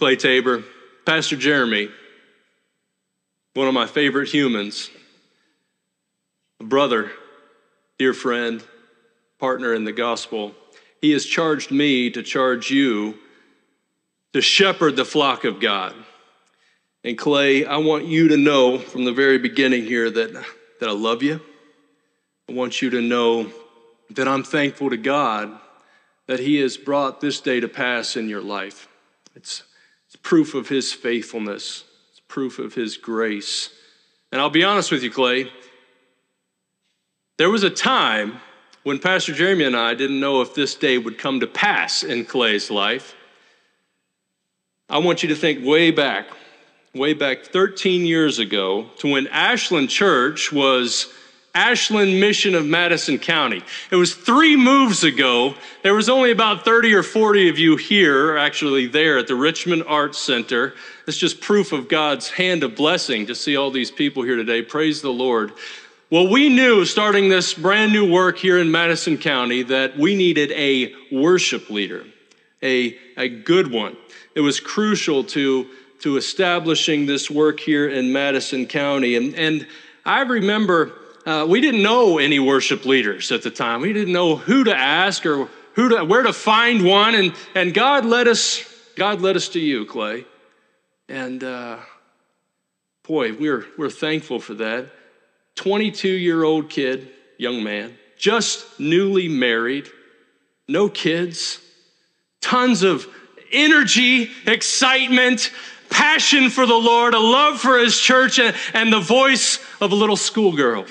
Clay Tabor, Pastor Jeremy, one of my favorite humans, a brother, dear friend, partner in the gospel. He has charged me to charge you to shepherd the flock of God. And Clay, I want you to know from the very beginning here that, that I love you. I want you to know that I'm thankful to God that He has brought this day to pass in your life. It's, it's proof of His faithfulness, it's proof of His grace. And I'll be honest with you, Clay, there was a time when Pastor Jeremy and I didn't know if this day would come to pass in Clay's life. I want you to think way back, way back 13 years ago to when Ashland Church was Ashland Mission of Madison County. It was three moves ago. There was only about 30 or 40 of you here, actually there at the Richmond Arts Center. It's just proof of God's hand of blessing to see all these people here today. Praise the Lord. Well, we knew starting this brand new work here in Madison County that we needed a worship leader, a, a good one. It was crucial to, to establishing this work here in Madison County. And, and I remember uh, we didn't know any worship leaders at the time. We didn't know who to ask or who to, where to find one. And, and God led us, God led us to you, Clay. And uh, boy, we're, we're thankful for that. 22 year old kid, young man, just newly married, no kids, tons of energy, excitement, passion for the Lord, a love for his church, and, and the voice of a little schoolgirl.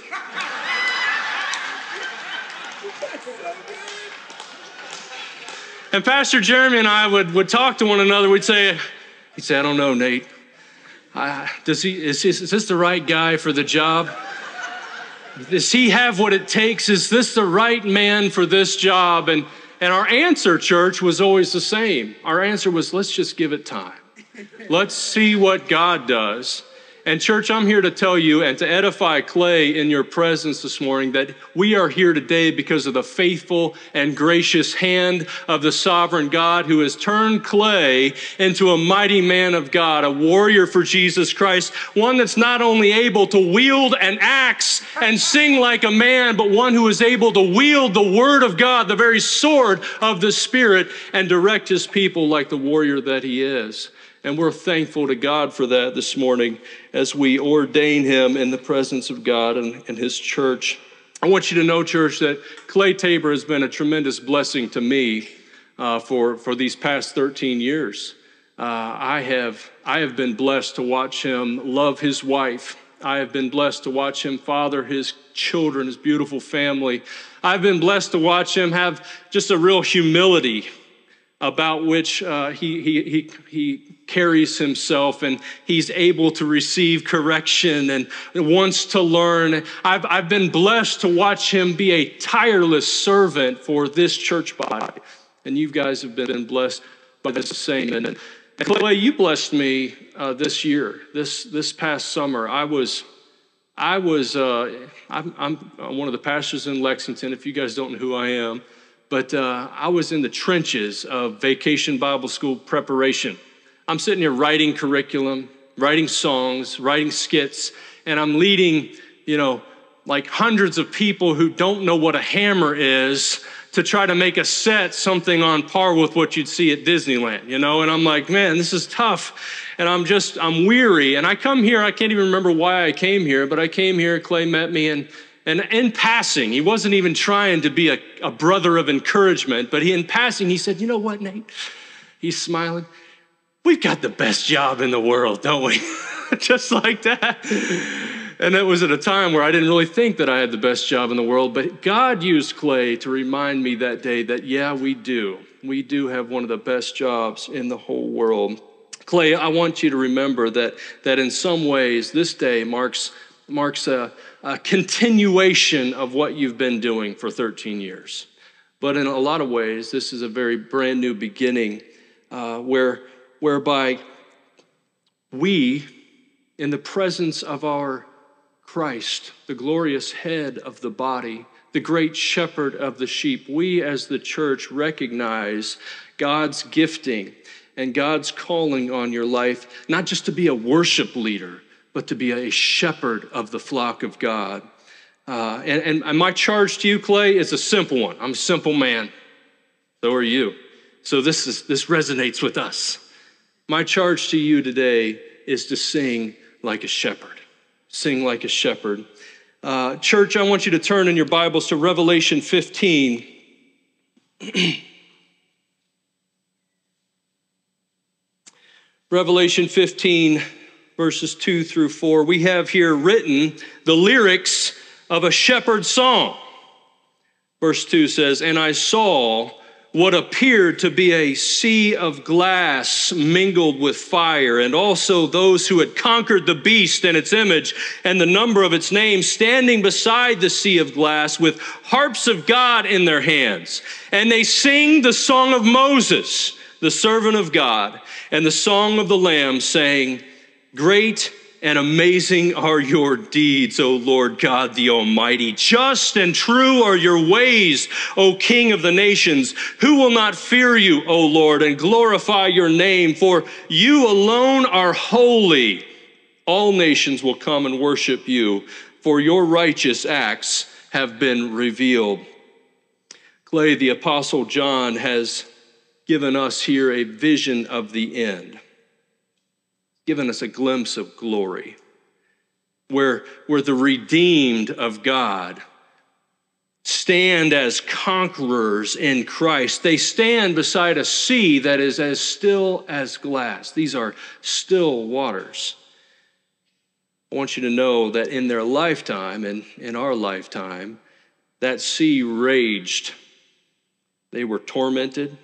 And Pastor Jeremy and I would, would talk to one another. We'd say, he'd say, I don't know, Nate. I, does he, is, is this the right guy for the job? Does he have what it takes? Is this the right man for this job? And, and our answer, church, was always the same. Our answer was, let's just give it time. Let's see what God does. And, church, I'm here to tell you and to edify Clay in your presence this morning that we are here today because of the faithful and gracious hand of the sovereign God who has turned Clay into a mighty man of God, a warrior for Jesus Christ, one that's not only able to wield an axe and sing like a man, but one who is able to wield the word of God, the very sword of the Spirit, and direct his people like the warrior that he is. And we're thankful to God for that this morning as we ordain him in the presence of God and, and his church. I want you to know, church, that Clay Tabor has been a tremendous blessing to me uh, for, for these past 13 years. Uh, I, have, I have been blessed to watch him love his wife. I have been blessed to watch him father his children, his beautiful family. I've been blessed to watch him have just a real humility about which uh, he, he, he, he carries himself and he's able to receive correction and wants to learn. I've, I've been blessed to watch him be a tireless servant for this church body. And you guys have been blessed by the same. And, Clay, you blessed me uh, this year, this, this past summer. I was. I was, uh, I'm, I'm one of the pastors in Lexington. If you guys don't know who I am, but uh, I was in the trenches of vacation Bible school preparation. I'm sitting here writing curriculum, writing songs, writing skits, and I'm leading, you know, like hundreds of people who don't know what a hammer is to try to make a set something on par with what you'd see at Disneyland, you know? And I'm like, man, this is tough. And I'm just, I'm weary. And I come here, I can't even remember why I came here, but I came here, Clay met me, and and in passing, he wasn't even trying to be a, a brother of encouragement, but he, in passing, he said, You know what, Nate? He's smiling. We've got the best job in the world, don't we? Just like that. And it was at a time where I didn't really think that I had the best job in the world, but God used Clay to remind me that day that, yeah, we do. We do have one of the best jobs in the whole world. Clay, I want you to remember that, that in some ways, this day marks, marks a, a continuation of what you've been doing for 13 years. But in a lot of ways, this is a very brand new beginning uh, where, whereby we, in the presence of our Christ, the glorious head of the body, the great shepherd of the sheep, we as the church recognize God's gifting and God's calling on your life, not just to be a worship leader, but to be a shepherd of the flock of God. Uh, and, and my charge to you, Clay, is a simple one. I'm a simple man. So are you. So this, is, this resonates with us. My charge to you today is to sing like a shepherd. Sing like a shepherd. Uh, church, I want you to turn in your Bibles to Revelation 15. Revelation 15, verses 2 through 4. We have here written the lyrics of a shepherd's song. Verse 2 says, And I saw what appeared to be a sea of glass mingled with fire, and also those who had conquered the beast and its image and the number of its name standing beside the sea of glass with harps of God in their hands. And they sing the song of Moses, the servant of God, and the song of the Lamb, saying, Great and amazing are your deeds, O Lord God the Almighty. Just and true are your ways, O King of the nations. Who will not fear you, O Lord, and glorify your name? For you alone are holy. All nations will come and worship you, for your righteous acts have been revealed. Clay, the Apostle John has given us here a vision of the end given us a glimpse of glory, where, where the redeemed of God stand as conquerors in Christ. They stand beside a sea that is as still as glass. These are still waters. I want you to know that in their lifetime and in our lifetime, that sea raged. They were tormented,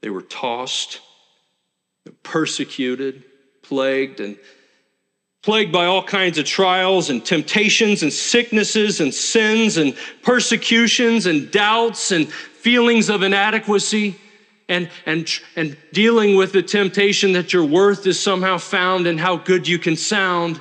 they were tossed, persecuted, plagued and plagued by all kinds of trials and temptations and sicknesses and sins and persecutions and doubts and feelings of inadequacy and, and, and dealing with the temptation that your worth is somehow found in how good you can sound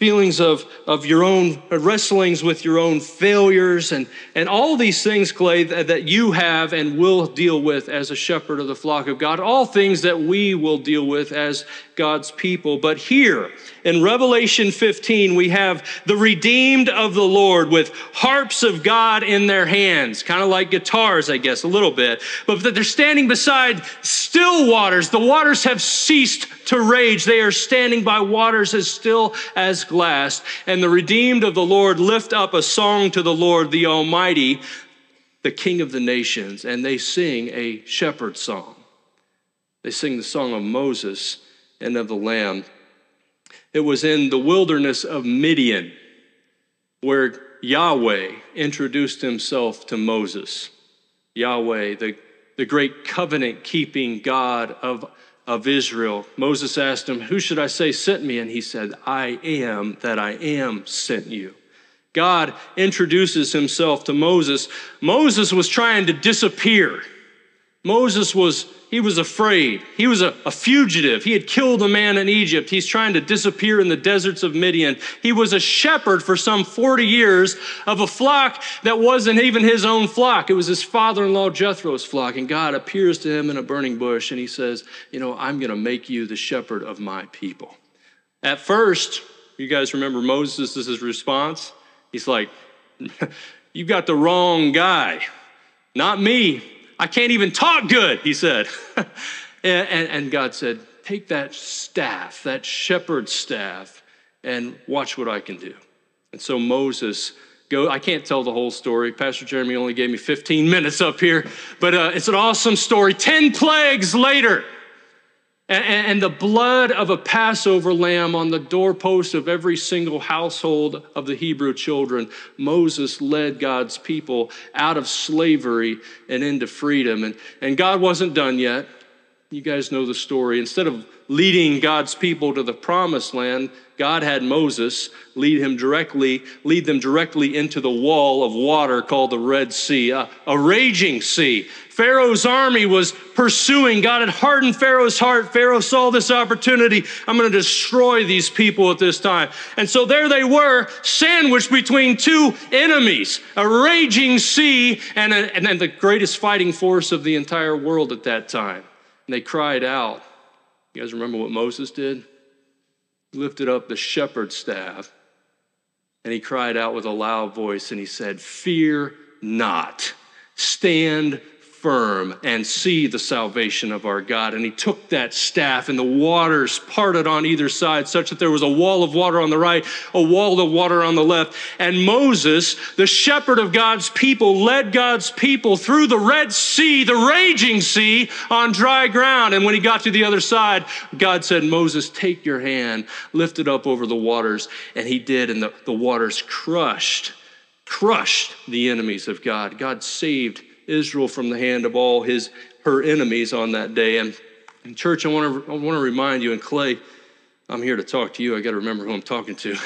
feelings of, of your own uh, wrestlings with your own failures and, and all these things, Clay, that, that you have and will deal with as a shepherd of the flock of God, all things that we will deal with as God's people. But here in Revelation 15, we have the redeemed of the Lord with harps of God in their hands, kind of like guitars, I guess, a little bit. But they're standing beside still waters. The waters have ceased to rage. They are standing by waters as still as glass. And the redeemed of the Lord lift up a song to the Lord, the Almighty, the King of the nations, and they sing a shepherd song. They sing the song of Moses and of the Lamb. It was in the wilderness of Midian where Yahweh introduced himself to Moses. Yahweh, the, the great covenant keeping God of, of Israel. Moses asked him, Who should I say sent me? And he said, I am that I am sent you. God introduces himself to Moses. Moses was trying to disappear. Moses was he was afraid. He was a, a, fugitive. He had killed a man in Egypt. He's trying to disappear in the deserts of Midian. He was a shepherd for some 40 years of a flock that wasn't even his own flock. It was his father in law Jethro's flock. And God appears to him in a burning bush and he says, You know, I'm going to make you the shepherd of my people. At first, you guys remember Moses' his response? He's like, You got the wrong guy, not me. I can't even talk good, he said. and, and, and God said, Take that staff, that shepherd's staff, and watch what I can do. And so Moses go. I can't tell the whole story. Pastor Jeremy only gave me 15 minutes up here, but uh, it's an awesome story. 10 plagues later, and, the blood of a Passover lamb on the doorpost of every single household of the Hebrew children, Moses led God's people out of slavery and into freedom. And, and God wasn't done yet. You guys know the story. Instead of leading God's people to the promised land, God had Moses lead him directly, lead them directly into the wall of water called the Red Sea, a, a raging sea. Pharaoh's army was pursuing. God had hardened Pharaoh's heart. Pharaoh saw this opportunity. I'm going to destroy these people at this time. And so there they were, sandwiched between two enemies, a raging sea and, a, and the greatest fighting force of the entire world at that time. And they cried out. You guys remember what Moses did? He lifted up the shepherd's staff and he cried out with a loud voice and he said, Fear not, stand firm and see the salvation of our God. And he took that staff, and the waters parted on either side, such that there was a wall of water on the right, a wall of water on the left. And Moses, the shepherd of God's people, led God's people through the Red Sea, the raging sea, on dry ground. And when he got to the other side, God said, Moses, take your hand, lift it up over the waters. And he did, and the, the waters crushed crushed the enemies of God. God saved Israel from the hand of all his her enemies on that day. And, and church, I want to I want to remind you, and Clay, I'm here to talk to you. I got to remember who I'm talking to.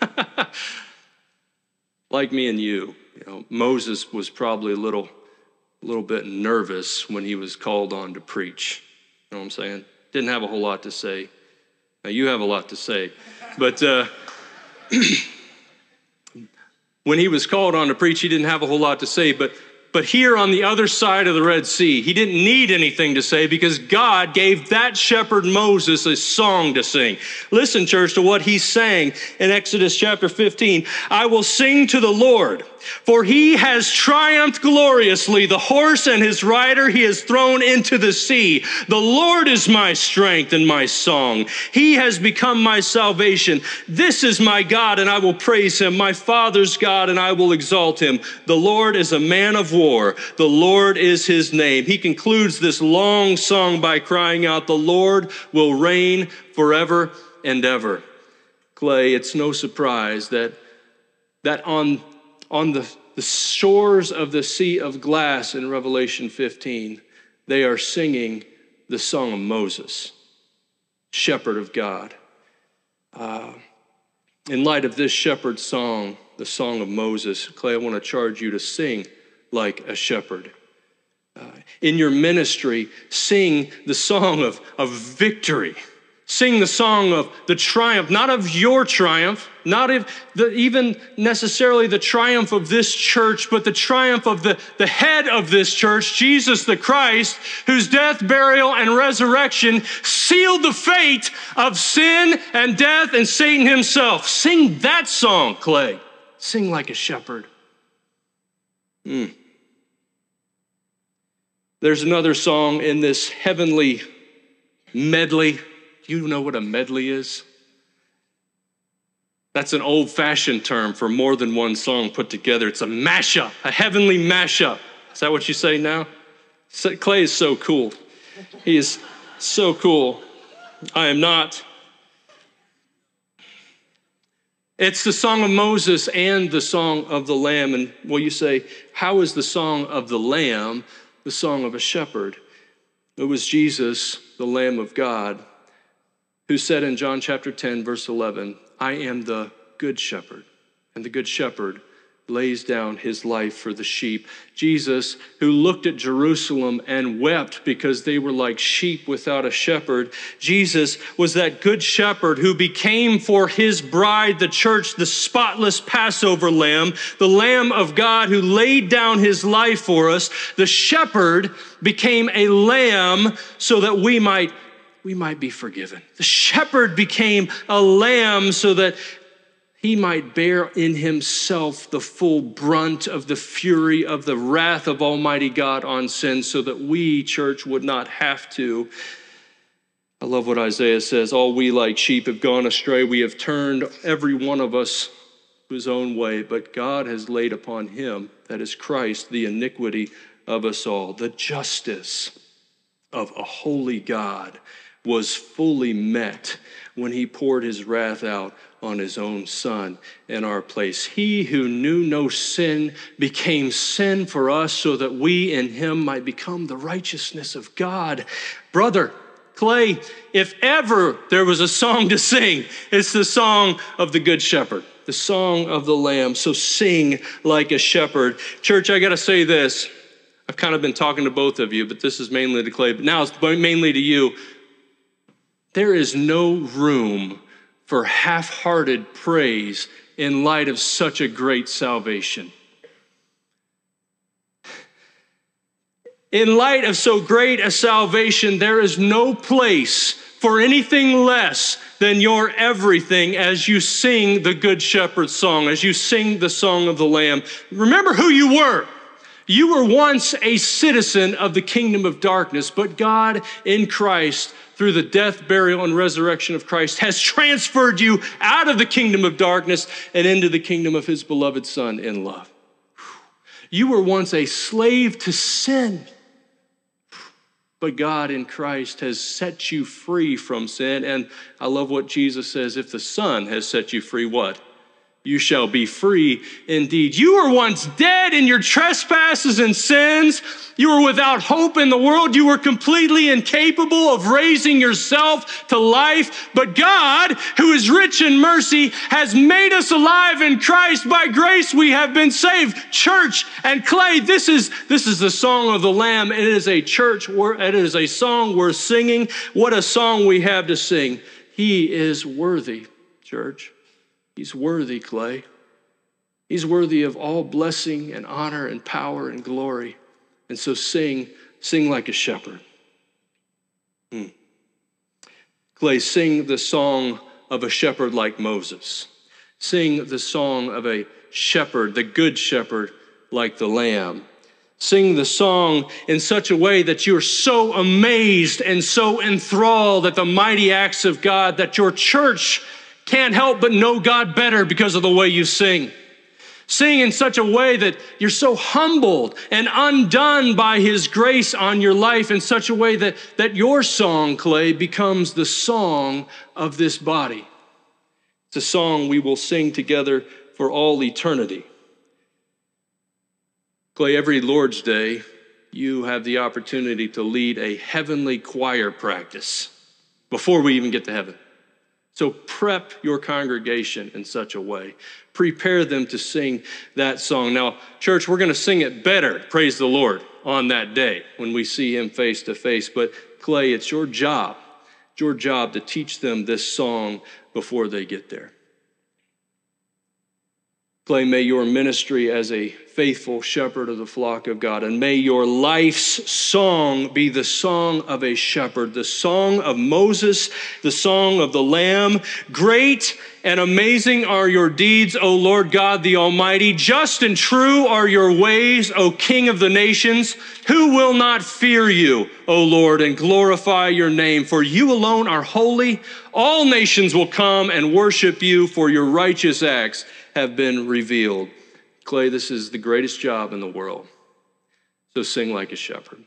like me and you, you know, Moses was probably a little, a little bit nervous when he was called on to preach. You know what I'm saying? Didn't have a whole lot to say. Now you have a lot to say, but. Uh, when he was called on to preach, he didn't have a whole lot to say, but but here on the other side of the Red Sea, he didn't need anything to say because God gave that shepherd Moses a song to sing. Listen, church, to what he sang in Exodus chapter 15. I will sing to the Lord for he has triumphed gloriously. The horse and his rider he has thrown into the sea. The Lord is my strength and my song. He has become my salvation. This is my God, and I will praise him, my Father's God, and I will exalt him. The Lord is a man of war. The Lord is his name. He concludes this long song by crying out, The Lord will reign forever and ever. Clay, it's no surprise that, that on on the, the shores of the Sea of Glass in Revelation 15, they are singing the song of Moses, shepherd of God. Uh, in light of this shepherd song, the song of Moses, Clay, I want to charge you to sing like a shepherd. Uh, in your ministry, sing the song of, of victory sing the song of the triumph, not of your triumph, not of the, even necessarily the triumph of this church, but the triumph of the, the head of this church, Jesus the Christ, whose death, burial, and resurrection sealed the fate of sin and death and Satan himself. Sing that song, Clay. Sing like a shepherd. Mm. There's another song in this heavenly medley you know what a medley is? That's an old fashioned term for more than one song put together. It's a mashup, a heavenly mashup. Is that what you say now? Clay is so cool. He is so cool. I am not. It's the song of Moses and the song of the Lamb. And will you say, how is the song of the Lamb the song of a shepherd? It was Jesus, the Lamb of God, who said in John chapter 10, verse 11, I am the good shepherd, and the good shepherd lays down his life for the sheep. Jesus, who looked at Jerusalem and wept because they were like sheep without a shepherd. Jesus was that good shepherd who became for his bride, the church, the spotless Passover lamb, the lamb of God who laid down his life for us. The shepherd became a lamb so that we might we might be forgiven. The shepherd became a lamb so that he might bear in himself the full brunt of the fury of the wrath of Almighty God on sin, so that we, church, would not have to. I love what Isaiah says all we like sheep have gone astray. We have turned every one of us to his own way, but God has laid upon him, that is Christ, the iniquity of us all, the justice of a holy God was fully met when he poured his wrath out on his own son in our place. He who knew no sin became sin for us so that we in him might become the righteousness of God. Brother, Clay, if ever there was a song to sing, it's the song of the Good Shepherd, the song of the Lamb. So sing like a shepherd. Church, I got to say this. I've kind of been talking to both of you, but this is mainly to Clay, but now it's mainly to you. There is no room for half hearted praise in light of such a great salvation. In light of so great a salvation, there is no place for anything less than your everything as you sing the Good Shepherd song, as you sing the song of the Lamb. Remember who you were. You were once a citizen of the kingdom of darkness, but God in Christ, through the death, burial, and resurrection of Christ, has transferred you out of the kingdom of darkness and into the kingdom of his beloved Son in love. You were once a slave to sin, but God in Christ has set you free from sin. And I love what Jesus says if the Son has set you free, what? You shall be free indeed. You were once dead in your trespasses and sins. You were without hope in the world. You were completely incapable of raising yourself to life. But God, who is rich in mercy, has made us alive in Christ. By grace we have been saved. Church and clay, this is, this is the song of the Lamb. It is a church, it is a song we're singing. What a song we have to sing. He is worthy, church. He's worthy, Clay. He's worthy of all blessing and honor and power and glory. And so sing, sing like a shepherd. Hmm. Clay, sing the song of a shepherd like Moses. Sing the song of a shepherd, the good shepherd like the lamb. Sing the song in such a way that you're so amazed and so enthralled at the mighty acts of God that your church can't help but know God better because of the way you sing. Sing in such a way that you're so humbled and undone by His grace on your life in such a way that, that your song, Clay, becomes the song of this body. It's a song we will sing together for all eternity. Clay, every Lord's Day, you have the opportunity to lead a heavenly choir practice before we even get to heaven. So prep your congregation in such a way. Prepare them to sing that song. Now, church, we're going to sing it better, praise the Lord, on that day when we see him face to face. But Clay, it's your job, it's your job to teach them this song before they get there. Clay, may your ministry as a faithful shepherd of the flock of God, and may your life's song be the song of a shepherd, the song of Moses, the song of the Lamb. Great and amazing are your deeds, O Lord God the Almighty. Just and true are your ways, O King of the nations. Who will not fear you, O Lord, and glorify your name? For you alone are holy. All nations will come and worship you for your righteous acts have been revealed. Clay, this is the greatest job in the world. So sing like a shepherd.